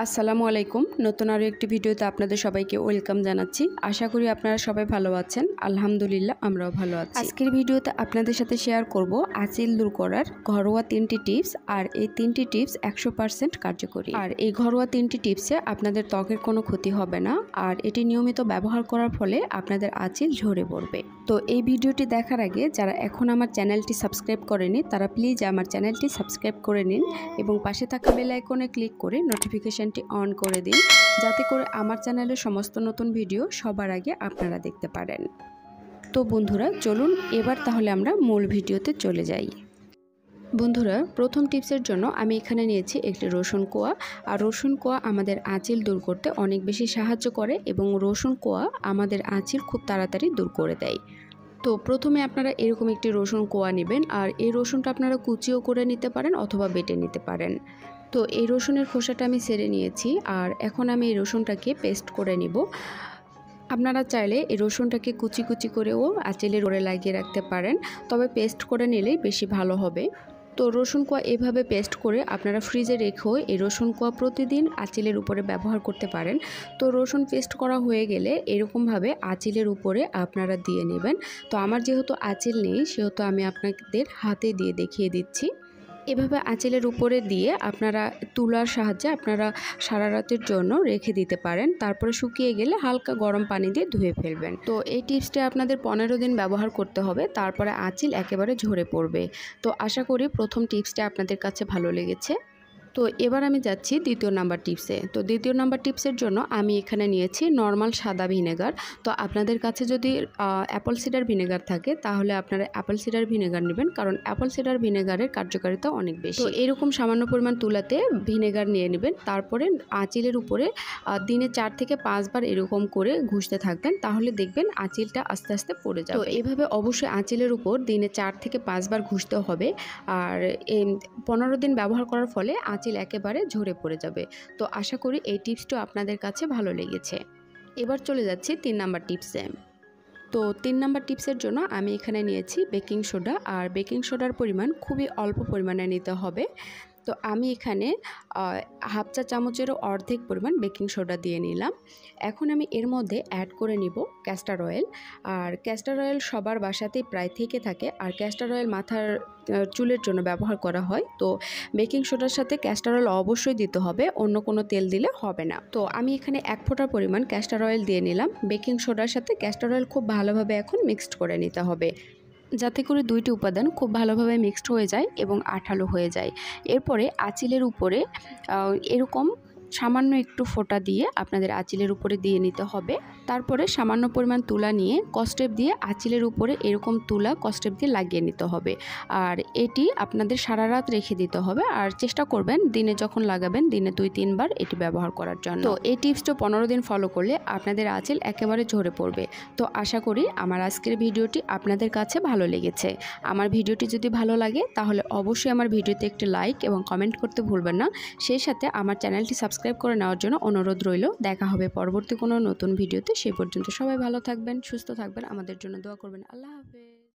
আসসালামু আলাইকুম। নতুন আরও একটি ভিডিওতে আপনাদের সবাইকে ওয়েলকাম জানাচ্ছি। আশা করি আপনারা সবাই ভালো আছেন। আলহামদুলিল্লাহ, আমরাও ভালো আছি। আজকের ভিডিওতে আপনাদের সাথে শেয়ার করব আচিল দূর করার ঘরোয়া তিনটি টিপস আর এই তিনটি টিপস একশো পার্সেন্ট কার্যকরী। আর এই ঘরোয়া তিনটি টিপসে আপনাদের ত্বকের কোনো ক্ষতি হবে না আর এটি নিয়মিত ব্যবহার করার ফলে আপনাদের আচিল ঝরে পড়বে। তো এই ভিডিওটি দেখার আগে যারা এখন আমার চ্যানেলটি সাবস্ক্রাইব করেনি, তারা প্লিজ আমার চ্যানেলটি সাবস্ক্রাইব করে নিন এবং পাশে থাকা বেল আইকনে ক্লিক করে নোটিফিকেশানটি অন করে দিন, যাতে করে আমার চ্যানেলের সমস্ত নতুন ভিডিও সবার আগে আপনারা দেখতে পারেন। তো বন্ধুরা, চলুন এবার তাহলে আমরা মূল ভিডিওতে চলে যাই। বন্ধুরা, প্রথম টিপসের জন্য আমি এখানে নিয়েছি একটি রসুন কোয়া। আর রসুন কোয়া আমাদের আঁচিল দূর করতে অনেক বেশি সাহায্য করে এবং রসুন কোয়া আমাদের আঁচিল খুব তাড়াতাড়ি দূর করে দেয়। তো প্রথমে আপনারা এরকম একটি রসুন কোয়া নেবেন, আর এই রসুনটা আপনারা কুচিও করে নিতে পারেন অথবা বেটে নিতে পারেন। তো এই রসুনের খোসাটা আমি সেরে নিয়েছি আর এখন আমি এই রসুনটাকে পেস্ট করে নিব। আপনারা চাইলে এই রসুনটাকে কুচি কুচি করেও আঁচেলের ওরে লাগিয়ে রাখতে পারেন, তবে পেস্ট করে নিলেই বেশি ভালো হবে। তো রসুন কোয়া এভাবে পেস্ট করে আপনারা ফ্রিজে রেখেও এই রসুন কোয়া প্রতিদিন আঁচিলের উপরে ব্যবহার করতে পারেন। তো রসুন পেস্ট করা হয়ে গেলে এরকমভাবে আঁচিলের উপরে আপনারা দিয়ে নেবেন। তো আমার যেহেতু আঁচিল নেই, সেহেতু আমি আপনাদের হাতে দিয়ে দেখিয়ে দিচ্ছি। এভাবে আঁচিলের উপরে দিয়ে আপনারা তুলার সাহায্যে আপনারা সারা রাতের জন্য রেখে দিতে পারেন। তারপরে শুকিয়ে গেলে হালকা গরম পানি দিয়ে ধুয়ে ফেলবেন। তো এই টিপসটা আপনাদের পনেরো দিন ব্যবহার করতে হবে, তারপরে আঁচিল একেবারে ঝরে পড়বে। তো আশা করি প্রথম টিপসটা আপনাদের কাছে ভালো লেগেছে। তো এবার আমি যাচ্ছি দ্বিতীয় নাম্বার টিপসে। তো দ্বিতীয় নাম্বার টিপসের জন্য আমি এখানে নিয়েছি নর্মাল সাদা ভিনেগার। তো আপনাদের কাছে যদি অ্যাপল সিডার ভিনেগার থাকে, তাহলে আপনারা অ্যাপল সিডার ভিনেগার নেবেন, কারণ অ্যাপল সিডার ভিনেগারের কার্যকারিতা অনেক বেশি। তো এরকম সামান্য পরিমাণ তুলাতে ভিনেগার নিয়ে নেবেন, তারপরে আঁচিলের উপরে দিনে চার থেকে পাঁচবার এরকম করে ঘুষতে থাকবেন, তাহলে দেখবেন আঁচিলটা আস্তে আস্তে পড়ে যাবে। তো এভাবে অবশ্যই আঁচিলের উপর দিনে চার থেকে পাঁচবার ঘুষতে হবে, আর পনেরো দিন ব্যবহার করার ফলে আঁচিল একেবারে ঝরে পড়ে যাবে। তো আশা করি এই টিপসটা আপনাদের কাছে ভালো লেগেছে। এবার চলে যাচ্ছি তিন নাম্বার টিপসে। তো তিন নাম্বার টিপসের জন্য আমি এখানে নিয়েছি বেকিং সোডা। আর বেকিং সোডার পরিমাণ খুবই অল্প পরিমাণে নিতে হবে। তো আমি এখানে হাফ চা চামচেরও অর্ধেক পরিমাণ বেকিং সোডা দিয়ে নিলাম। এখন আমি এর মধ্যে অ্যাড করে নিব ক্যাস্টার অয়েল আর ক্যাস্টার অয়েল সবার বাসাতেই প্রায় থেকে থাকে। আর ক্যাস্টার অয়েল মাথার চুলের জন্য ব্যবহার করা হয়। তো বেকিং সোডার সাথে ক্যাস্টার অয়েল অবশ্যই দিতে হবে, অন্য কোনো তেল দিলে হবে না। তো আমি এখানে এক ফোঁটার পরিমাণ ক্যাস্টার অয়েল দিয়ে নিলাম। বেকিং সোডার সাথে ক্যাস্টার অয়েল খুব ভালোভাবে এখন মিক্সড করে নিতে হবে। যাতে করে দুইটি উপাদান খুব ভালোভাবে মিক্সড হয়ে যায় এবং আঠালো হয়ে যায়। এরপরে আঁচিলের উপরে এরকম সামান্য একটু ফোটা দিয়ে আপনাদের আঁচিলের উপরে দিয়ে নিতে হবে। তারপরে সামান্য পরিমাণ তুলা নিয়ে কস্টেপ দিয়ে আঁচিলের উপরে এরকম তুলা কস্টেপ দিয়ে লাগিয়ে নিতে হবে। আর এটি আপনাদের সারা রাত রেখে দিতে হবে। আর চেষ্টা করবেন দিনে যখন লাগাবেন, দিনে দুই তিনবার এটি ব্যবহার করার জন্য। তো এই টিপসটা পনেরো দিন ফলো করলে আপনাদের আঁচিল একেবারে ঝরে পড়বে। তো আশা করি আমার আজকের ভিডিওটি আপনাদের কাছে ভালো লেগেছে। আমার ভিডিওটি যদি ভালো লাগে, তাহলে অবশ্যই আমার ভিডিওতে একটি লাইক এবং কমেন্ট করতে ভুলবেন না। সেই সাথে আমার চ্যানেলটি সাবস্ক্রাইব করে নেওয়ার জন্য অনুরোধ রইল। দেখা হবে পরবর্তী কোনো নতুন ভিডিওতে। সেই পর্যন্ত সবাই ভালো থাকবেন, সুস্থ থাকবেন। আমাদের জন্য দোয়া করবেন। আল্লাহ হাফেজ।